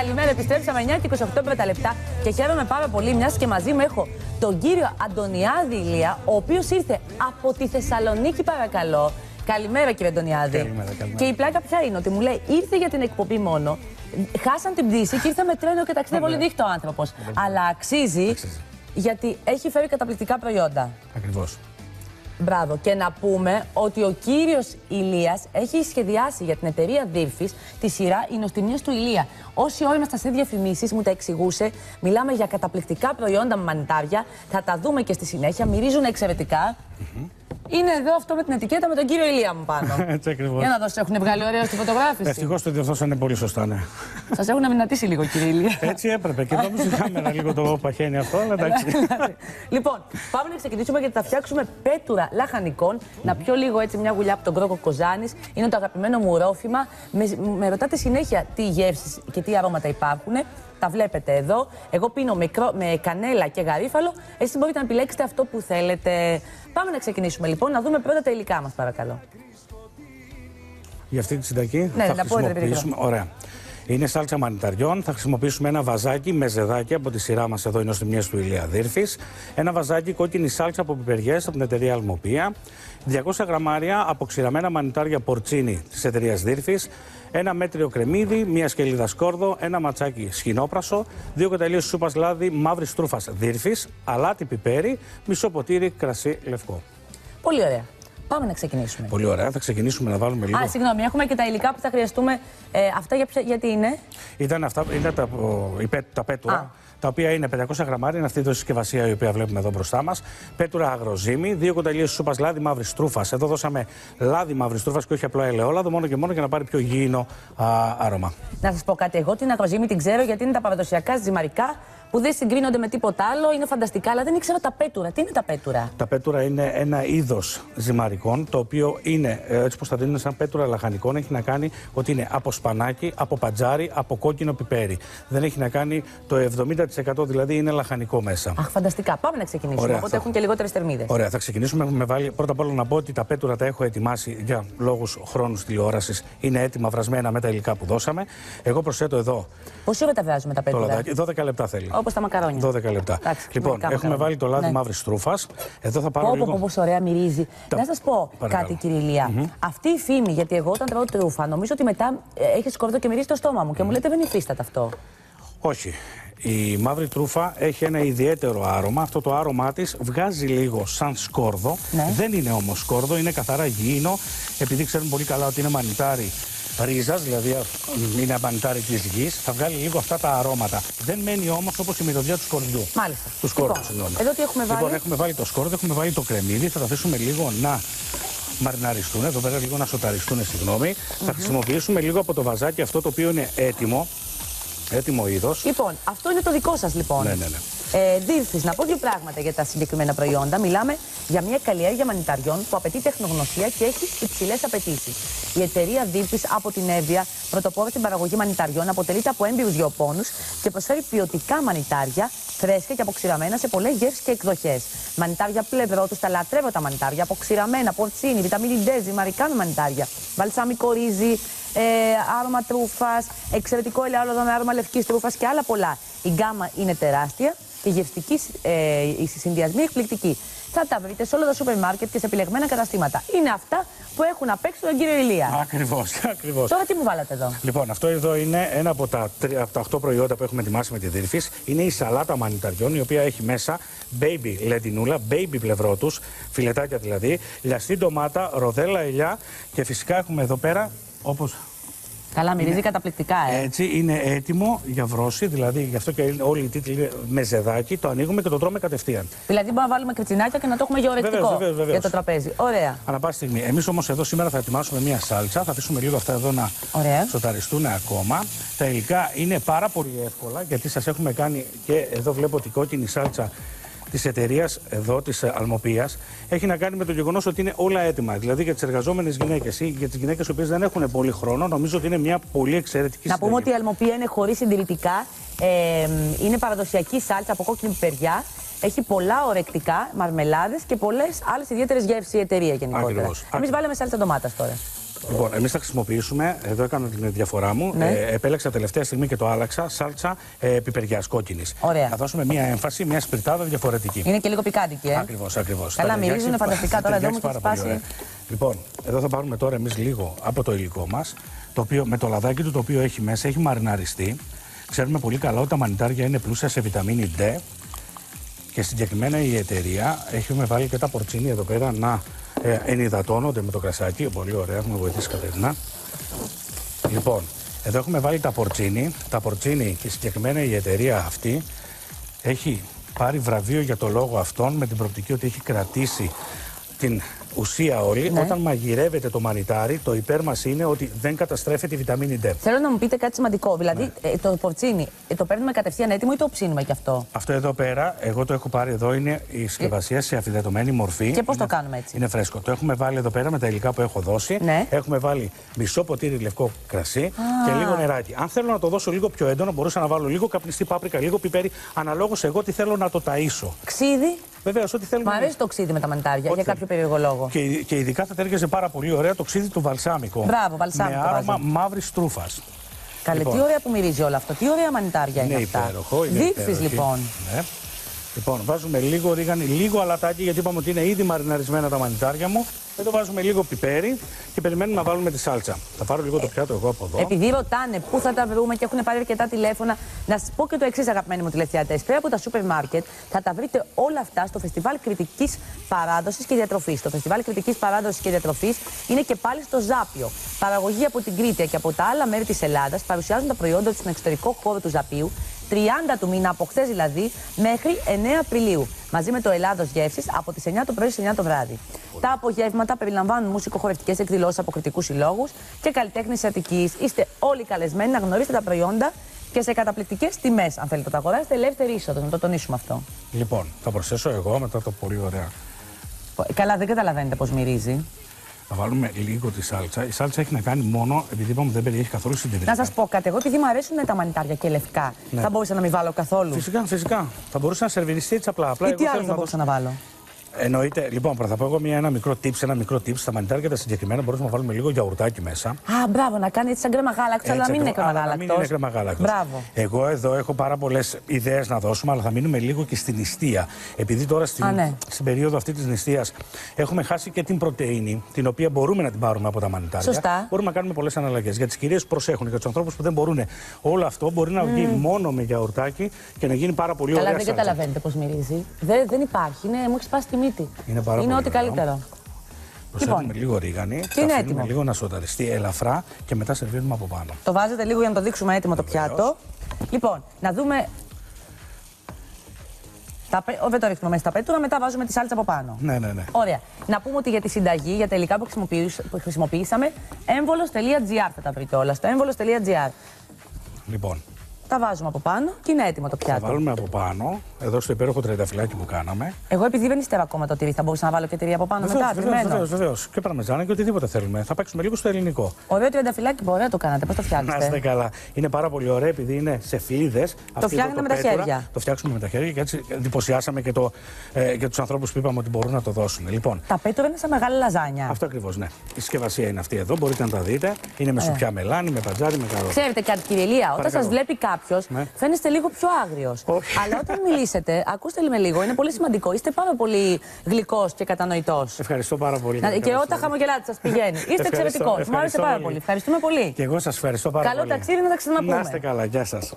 Καλημέρα, επιστρέψαμε 9 και 28 πρώτα λεπτά και χαίρομαι πάρα πολύ μιας και μαζί μου έχω τον κύριο Αντωνιάδη Ηλία, ο οποίος ήρθε από τη Θεσσαλονίκη, παρακαλώ. Καλημέρα, κύριε Αντωνιάδη. Καλημέρα, καλημέρα. Και η πλάκα ποια είναι, ότι μου λέει ήρθε για την εκπομπή μόνο, χάσαν την πτήση και ήρθε με τρένο και ταξίδευε όλη νύχτα ο άνθρωπος. Αλλά αξίζει, Αξίζει. γιατί έχει φέρει καταπληκτικά προϊόντα. Ακριβώς. Μπράβο. Και να πούμε ότι ο κύριος Ηλίας έχει σχεδιάσει για την εταιρεία Δίρφη τη σειρά Οι Νοστιμίες του Ηλία. Όσοι όλοι ήμασταν σε διαφημίσεις, μου τα εξηγούσε. Μιλάμε για καταπληκτικά προϊόντα με μανιτάρια. Θα τα δούμε και στη συνέχεια. Μυρίζουν εξαιρετικά. Είναι εδώ αυτό με την ετικέτα με τον κύριο Ηλία μου πάνω. Έτσι ακριβώς. Για να δω, σε έχουν βγάλει ωραίο στη φωτογράφηση. Ευτυχώς το διορθώσανε πολύ σωστά, ναι. Σας έχουν αμυνατήσει λίγο, κύριε Ηλία. Έτσι έπρεπε. Και νόμιζα η κάμερα λίγο το παχαίνει αυτό, αλλά εντάξει. λοιπόν, πάμε να ξεκινήσουμε γιατί θα φτιάξουμε πέτουρα λαχανικών. Να πιω λίγο έτσι μια γουλιά από τον κρόκο Κοζάνης. Είναι το αγαπημένο μου ρόφημα. Με, με ρωτάτε συνέχεια τι γεύσεις και τι αρώματα υπάρχουν. Τα βλέπετε εδώ. Εγώ πίνω με, κρό- με κανέλα και γαρίφαλο. Εσείς μπορείτε να επιλέξετε αυτό που θέλετε. Πάμε να ξεκινήσουμε λοιπόν, να δούμε πρώτα τα υλικά μας παρακαλώ. Για αυτή τη συνταγή Ναι, θα να πω, ρε, παιδί χρησιμοποιήσουμε. Ωραία. Είναι σάλτσα μανιταριών. Θα χρησιμοποιήσουμε ένα βαζάκι με ζεδάκι από τη σειρά μας εδώ, οι νοστιμιέ του Ηλία Δίρφη. Ένα βαζάκι κόκκινη σάλτσα από πιπεριές από την εταιρεία Αλμοπία. 200 γραμμάρια από ξηραμένα μανιτάρια πορτσίνη της εταιρείας Δίρφη. Ένα μέτριο κρεμμύδι, μία σκελίδα σκόρδο, ένα ματσάκι σχοινόπρασο, δύο καταλίε σούπας λάδι μαύρη τρούφα Δίρφη, αλάτι πιπέρι, μισό ποτήρι κρασί λευκό. Πολύ ωραία. Πάμε να ξεκινήσουμε. Πολύ ωραία. Θα ξεκινήσουμε να βάλουμε λίγο. Α, συγγνώμη, έχουμε και τα υλικά που θα χρειαστούμε. Ε, αυτά για ποια- γιατί είναι; Ήταν αυτά, είναι τα, ο, η πέ- τα πέτουρα, Α. τα οποία είναι 500 γραμμάρια, είναι αυτή η συσκευασία η οποία βλέπουμε εδώ μπροστά μας. Πέτουρα αγροζύμη, δύο κονταλίε σούπας λάδι μαύρης τρούφας. Εδώ δώσαμε λάδι μαύρης τρούφας και όχι απλά ελαιόλαδο, μόνο και μόνο για να πάρει πιο γήινο α, άρωμα. Να σας πω κάτι. Εγώ την ακροζήμη την ξέρω γιατί είναι τα παραδοσιακά ζυμαρικά που δεν συγκρίνονται με τίποτα άλλο. Είναι φανταστικά, αλλά δεν ήξερα τα πέτουρα. Τι είναι τα πέτουρα; Τα πέτουρα είναι ένα είδος ζυμαρικών, το οποίο είναι, ε, έτσι πως τα δίνουν σαν πέτουρα λαχανικών, έχει να κάνει ότι είναι από σπανάκι, από πατζάρι, από κόκκινο πιπέρι. Δεν έχει να κάνει το 70% δηλαδή είναι λαχανικό μέσα. Αχ, φανταστικά. Πάμε να ξεκινήσουμε. Ωραία, Οπότε θα- έχουν και λιγότερες θερμίδες. Ωραία, θα ξεκινήσουμε. Έχουμε βάλει πρώτα απ' όλα να πω ότι τα πέτουρα τα έχω ετοιμάσει για λόγους χρόνους τηλεόρασης. Είναι έτοιμα βρασμένα με τα υλικά που δώσαμε. Εγώ προσθέτω εδώ Πόση ώρα τα βγάζουμε τα το πέτουρα; λαδάκι. 12 λεπτά θέλει. Όπως τα μακαρόνια. 12 λεπτά. Εντάξει, λοιπόν, μερικά έχουμε μακαρόνια. βάλει το λάδι Ναι. μαύρης τρούφας. Εδώ θα πάρω Πω, πω, λίγο. πω, πόσο ωραία μυρίζει. Τα- Να σας πω Παρακαλώ. κάτι, κύριε Ηλία. Αυτή η φήμη, γιατί εγώ όταν τρώω τρούφα, νομίζω ότι μετά ε, έχεις σκόρδο και μυρίζει το στόμα μου και μου λέτε δεν υφίσταται αυτό. Όχι. Η μαύρη τρούφα έχει ένα ιδιαίτερο άρωμα. Αυτό το άρωμά της βγάζει λίγο σαν σκόρδο. Ναι. Δεν είναι όμως σκόρδο, είναι καθαρά γήινο. Επειδή ξέρουμε πολύ καλά ότι είναι μανιτάρι ρίζας, δηλαδή είναι μανιτάρι της γης, θα βγάλει λίγο αυτά τα αρώματα. Δεν μένει όμως όπως η μυρωδιά του σκορδιού. Μάλιστα. Του σκόρδου, Λοιπόν, συγγνώμη. εδώ τι έχουμε Λοιπόν, βάλει; έχουμε βάλει το σκόρδο, έχουμε βάλει το κρεμμύδι. Θα τα αφήσουμε λίγο να μαριναριστούν. Εδώ πέρα λίγο να σοταριστούν, συγγνώμη. Θα χρησιμοποιήσουμε λίγο από το βαζάκι αυτό το οποίο είναι έτοιμο. Έτοιμο είδος. Λοιπόν, αυτό είναι το δικό σας λοιπόν. Ναι, ναι, ναι. Ε, Δίρθης, να πω δύο πράγματα για τα συγκεκριμένα προϊόντα. Μιλάμε για μια καλλιέργεια μανιταριών που απαιτεί τεχνογνωσία και έχει υψηλές απαιτήσεις. Η εταιρεία Δίρθης από την Εύβοια, πρωτοπόρα στην παραγωγή μανιταριών, αποτελείται από έμπειρου γεωπόνους και προσφέρει ποιοτικά μανιτάρια, φρέσκα και αποξηραμένα σε πολλές γεύσεις και εκδοχές. Μανιτάρια πλευρό τους, τα λατρεύω τα μανιτάρια, αποξηραμένα, πορτσίνη, βιταμίνη D, ζυμαρικά με μανιτάρια, βαλσάμικο ρύζι, ε, άρωμα τρούφας, εξαιρετικό ελαιόλαδο με άρωμα λευκής τρούφας και άλλα πολλά. Η γκάμα είναι τεράστια και η γευστική ε, η συνδυασμή εκπληκτική. Θα τα βρείτε σε όλα τα σούπερ μάρκετ και σε επιλεγμένα καταστήματα. Είναι αυτά που έχουν απ' έξω τον κύριο Ηλία. Ακριβώς, ακριβώς. Τώρα τι μου βάλατε εδώ; Λοιπόν, αυτό εδώ είναι ένα από τα, τρία- από τα 8 προϊόντα που έχουμε ετοιμάσει με τη Δίρφη. Είναι η σαλάτα μανιταριών, η οποία έχει μέσα baby λεντινούλα, baby πλευρό τους, φιλετάκια δηλαδή, λιαστή ντομάτα, ροδέλα ελιά και φυσικά έχουμε εδώ πέρα, όπως Καλά, μυρίζει καταπληκτικά, ε. έτσι, είναι έτοιμο για βρώση, δηλαδή γι' αυτό και είναι όλοι οι τίτλοι είναι με ζεδάκι, το ανοίγουμε και το τρώμε κατευθείαν. Δηλαδή μπορούμε να βάλουμε κριτσινάκια και να το έχουμε γεωρευτικό Βεβαίως, βεβαίως, βεβαίως. για το τραπέζι. Ωραία. Ανά πάση στιγμή. Εμείς όμως εδώ σήμερα θα ετοιμάσουμε μία σάλτσα. Θα αφήσουμε λίγο αυτά εδώ να Ωραία. σοταριστούν ακόμα. Τα υλικά είναι πάρα πολύ εύκολα γιατί σας έχουμε κάνει και εδώ βλέπω την κόκκινη σάλτσα της εταιρείας εδώ, της Αλμοπίας, έχει να κάνει με το γεγονός ότι είναι όλα έτοιμα. Δηλαδή για τις εργαζόμενες γυναίκες ή για τις γυναίκες οι οποίες δεν έχουν πολύ χρόνο, νομίζω ότι είναι μια πολύ εξαιρετική Να πούμε ότι η συνταγή. αλμοπία είναι χωρίς συντηρητικά. Ε, είναι παραδοσιακή σάλτσα από κόκκινη πιπεριά. Έχει πολλά ορεκτικά, μαρμελάδες και πολλές άλλες ιδιαίτερες γεύσεις η εταιρεία γενικότερα. Ακριβώς. Εμείς Ακριβώς. βάλαμε σάλτσα ντομάτας τώρα. Λοιπόν, εμείς θα χρησιμοποιήσουμε, εδώ έκανα την διαφορά μου. Ναι. Ε, επέλεξα τελευταία στιγμή και το άλλαξα. Σάλτσα ε, πιπεριάς κόκκινης. Ωραία. Να δώσουμε μια έμφαση, μια σπιρτάδα διαφορετική. Είναι και λίγο πικάντικη, ε. Ακριβώς, ακριβώς. Καλά, μυρίζουν φανταστικά τώρα. Εδώ μου έχεις σπάσει. Λοιπόν, εδώ θα πάρουμε τώρα εμείς λίγο από το υλικό μας, το οποίο με το λαδάκι του το οποίο έχει μέσα, έχει μαριναριστεί. Ξέρουμε πολύ καλά ότι τα μανιτάρια είναι πλούσια σε βιταμίνη D και συγκεκριμένα η εταιρεία έχουμε βάλει και τα πορτσίνη εδώ πέρα να ε, ενυδατώνονται με το κρασάκι. Πολύ ωραία, έχουμε βοηθήσει Κατερίνα. Λοιπόν, εδώ έχουμε βάλει τα πορτσίνη. Τα πορτσίνη και συγκεκριμένα η εταιρεία αυτή έχει πάρει βραβείο για το λόγο αυτόν με την προοπτική ότι έχει κρατήσει την ουσία όλη. Ναι. Όταν μαγειρεύεται το μανιτάρι, το υπέρ μας είναι ότι δεν καταστρέφεται η βιταμίνη D. Θέλω να μου πείτε κάτι σημαντικό. Δηλαδή, Ναι. ε, το πορτσίνι ε, το παίρνουμε κατευθείαν έτοιμο ή το ψήνουμε κι αυτό; Αυτό εδώ πέρα, εγώ το έχω πάρει εδώ, είναι η συσκευασία σε αφιδετωμένη μορφή. Και πώς το Είναι- κάνουμε έτσι; Είναι φρέσκο. Το έχουμε βάλει εδώ πέρα με τα υλικά που έχω δώσει. Ναι. Έχουμε βάλει μισό ποτήρι λευκό κρασί και λίγο νεράκι. Αν θέλω να το δώσω λίγο πιο έντονο, μπορούσα να βάλω λίγο καπνιστή πάπρικα, λίγο πιπέρι, αναλόγως εγώ τι θέλω να το ταΐσω. Ξύδι. Βεβαίως, ό,τι θέλω. Μου αρέσει το ξύδι με τα μανιτάρια για Ό,τι κάποιο περίεργο λόγο. Και, και ειδικά θα τέριαζε πάρα πολύ ωραία το ξύδι του βαλσάμικο. Μπράβο, βαλσάμικο Με άρωμα βάζω. μαύρης τρούφας. Καλέ, λοιπόν. τι ωραία που μυρίζει όλο αυτό. Τι ωραία μανιτάρια είναι, Είναι αυτά. υπέροχο. Είναι Δίψεις, υπέροχη. λοιπόν. Ναι. Λοιπόν, βάζουμε λίγο ρίγανη, λίγο αλατάκι, γιατί είπαμε ότι είναι ήδη μαριναρισμένα τα μανιτάρια μου. Εδώ βάζουμε λίγο πιπέρι και περιμένουμε να βάλουμε τη σάλτσα. Θα πάρω λίγο το πιάτο εγώ από εδώ. Επειδή ρωτάνε πού θα τα βρούμε και έχουν πάρει αρκετά τηλέφωνα, να σας πω και το εξής, αγαπημένοι μου τηλεθεατές. Πέρα από τα σούπερ μάρκετ, θα τα βρείτε όλα αυτά στο Φεστιβάλ Κριτικής Παράδοσης και Διατροφής. Το Φεστιβάλ Κριτικής Παράδοσης και Διατροφής είναι και πάλι στο Ζάπιο. Παραγωγή από την Κρήτη και από τα άλλα μέρη της Ελλάδας παρουσιάζουν τα προϊόντα τους στον εξωτερικό χώρο του Ζαπίου 30 του μήνα, από χθες δηλαδή, μέχρι 9 Απριλίου. Μαζί με το Ελλάδος Γεύσης από τις 9 το πρωί στις 9 το βράδυ. Τα απογεύματα περιλαμβάνουν μουσικοχορευτικές εκδηλώσεις από κριτικούς συλλόγους και καλλιτέχνες Αττικής. Είστε όλοι καλεσμένοι να γνωρίσετε τα προϊόντα και σε καταπληκτικές τιμές. Αν θέλετε να τα αγοράσετε, ελεύθερη είσοδο. Να το τονίσουμε αυτό. Λοιπόν, θα προσθέσω εγώ μετά το πολύ ωραία. Ε, Καλά, δεν καταλαβαίνετε πώς μυρίζει. Θα βάλουμε λίγο τη σάλτσα. Η σάλτσα έχει να κάνει μόνο, επειδή είπαμε δεν περιέχει καθόλου Να συντηρητικά. σας πω κάτι, εγώ επειδή μου αρέσουν τα μανιτάρια και λευκά, Ναι. θα μπορούσα να μην βάλω καθόλου. Φυσικά, φυσικά. Θα μπορούσε να σερβιριστεί έτσι απλά. απλά Ή εγώ τι άλλο θέλω θα να μπορούσα δώσω- να βάλω; Εννοείται, λοιπόν, θα πω εγώ μια, ένα μικρό tips, ένα μικρό tips. Στα μανιτάρια τα συγκεκριμένα μπορούμε να βάλουμε λίγο γιαουρτάκι μέσα. Α, μπράβο, να κάνει έτσι σαν κρέμα γάλακτος, αλλά να Έτσι μην είναι ακριβώς. κρέμα Αλλά να μην είναι γάλακτο. κρέμα γάλακτος. Μπράβο. Εγώ εδώ έχω πάρα πολλές ιδέες να δώσουμε, αλλά θα μείνουμε λίγο και στην νηστεία. Επειδή τώρα στην, Α, ναι. στην περίοδο αυτή της νηστείας έχουμε χάσει και την πρωτενη, την οποία μπορούμε να την πάρουμε από τα μανιτάρια. Σωστά. Μπορούμε να κάνουμε πολλές αναλλαγές. Για τις κυρίες που προσέχουν, για τους ανθρώπους που δεν μπορούν όλο αυτό, μπορεί να βγει μόνο με γιαουρτάκι και να γίνει πάρα πολύ Καλά, ωραία δεν σάλτσα. καταλαβαίνετε πώς μυρίζει. Δεν, δεν υπάρχει. Είναι, μου έχει σπάσει τη μύτη. Είναι πάρα είναι πολύ ό,τι ωραίο. καλύτερο. Προσθέτουμε Λοιπόν. λίγο ρίγανη, Και είναι τα αφήνουμε έτοιμο; λίγο να σοταριστεί ελαφρά και μετά σερβίρουμε από πάνω. Το βάζετε λίγο για να το δείξουμε έτοιμο το Βεβαίως. πιάτο. Λοιπόν, να δούμε. Τα, πε- δεν το ρίχνουμε μέσα στα πέτουρα, μετά βάζουμε τη σάλτσα από πάνω. Ναι, ναι, ναι. Ωραία. Να πούμε ότι για τη συνταγή, για τα υλικά που, χρησιμοποιήσ- που χρησιμοποιήσαμε, έμβολο.gr θα τα βρείτε όλα. Στο έμβολο.gr. Λοιπόν, Τα βάζουμε από πάνω και είναι έτοιμο το θα πιάτο. βάλουμε από πάνω, εδώ στο υπέροχο τριανταφυλάκι που κάναμε. Εγώ επειδή δεν πιστεύω ακόμα το τυρί, θα μπορούσα να βάλω και τυρί από πάνω μετά. περιμένω. Βεβαίως, βεβαίως. Και παρμεζάνα και οτιδήποτε θέλουμε. Θα παίξουμε λίγο στο ελληνικό. Ωραίο τριανταφυλάκι, ωραία το κάνατε. Πώς το Να είστε φτιάξετε; καλά. Είναι πάρα πολύ ωραίο επειδή είναι σε φλίδες. φτιάχνετε με τα χέρια. Το φτιάξουμε με τα χέρια και έτσι εντυπωσιάσαμε και, το, ε, και τους ανθρώπους που είπαμε ότι μπορούν να το δώσουν. Λοιπόν, Τα πέτουρα είναι σαν μεγάλη λαζάνια. αυτό ακριβώς, ναι. Η συσκευασία είναι αυτή εδώ. Μπορείτε να τα δείτε. Είναι με σουπιά μελάνι, με πατζάρι, με καρότα. Ξέρετε κάτι, κύριε Ηλία, όταν Παρακαλώ. σα βλέπει κάποιος, Ναι. φαίνεστε λίγο πιο άγριος. Όχι. Αλλά όταν μιλήσετε, ακούστε με λίγο, είναι πολύ σημαντικό. Είστε πάρα πολύ γλυκός και κατανοητός. Ευχαριστώ πάρα πολύ. Και Καλώς όταν ήρθατε. χαμογελάτε, σας πηγαίνει. Είστε Ευχαριστώ, εξαιρετικός. Μου άρεσε ευχαριστώ πάρα πολύ. πολύ. Ευχαριστούμε πολύ. Και εγώ σας ευχαριστώ πάρα Καλό πολύ. ταξίδι, να τα ξαναπούμε. Να είστε καλά. Γεια σας.